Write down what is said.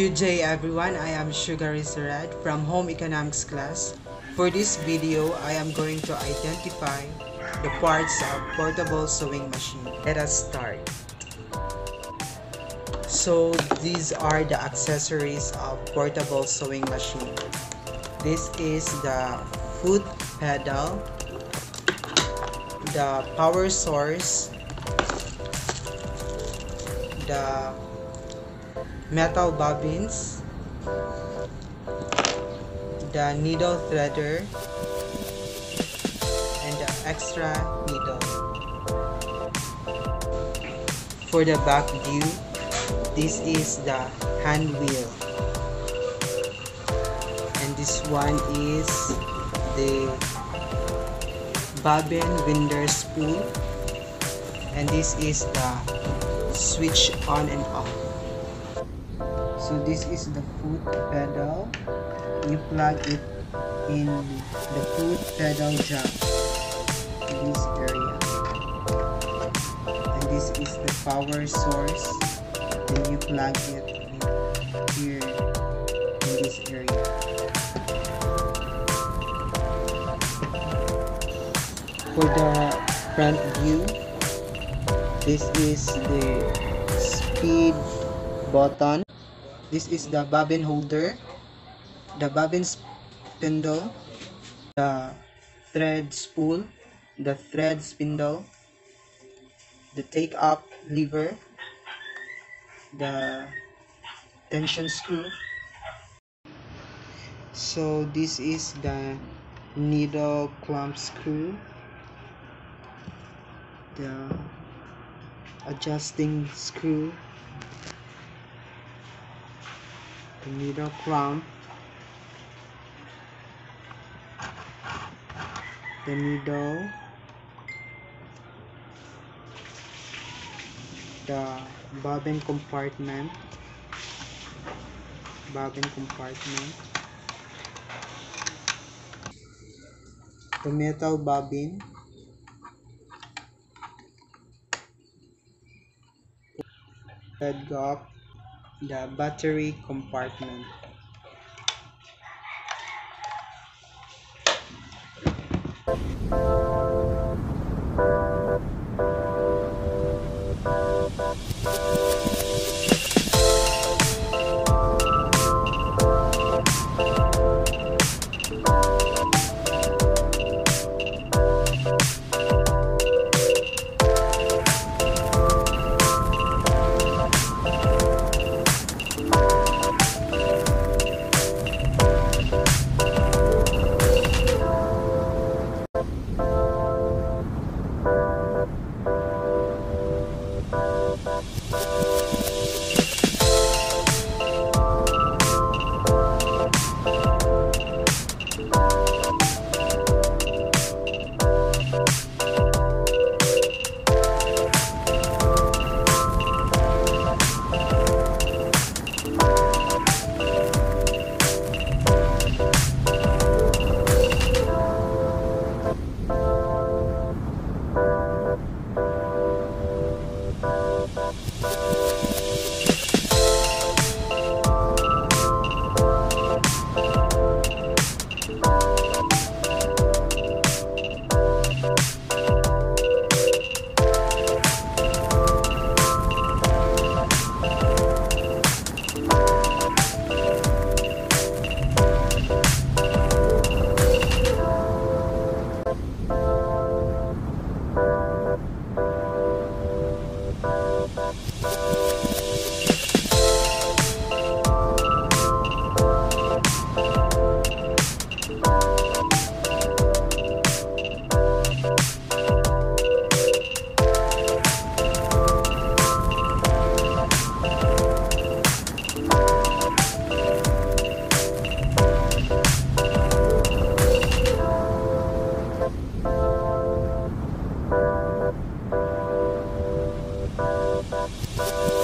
Good day everyone, I am Sugar Rey Sarad from Home Economics class. For this video, I am going to identify the parts of portable sewing machine. Let us start. So these are the accessories of portable sewing machine. This is the foot pedal, the power source, the metal bobbins, the needle threader, and the extra needle. For the back view, this is the hand wheel. And this one is the bobbin winder spool. And this is the switch on and off so this is the foot pedal. You plug it in the foot pedal jack this area. And this is the power source. Then you plug it here in this area. For the front view this is the speed button this is the bobbin holder, the bobbin spindle, the thread spool, the thread spindle, the take up lever, the tension screw. So this is the needle clamp screw, the adjusting screw the needle clamp the needle. The bobbin compartment. Bobbin compartment. The metal bobbin. Head gap the battery compartment. Música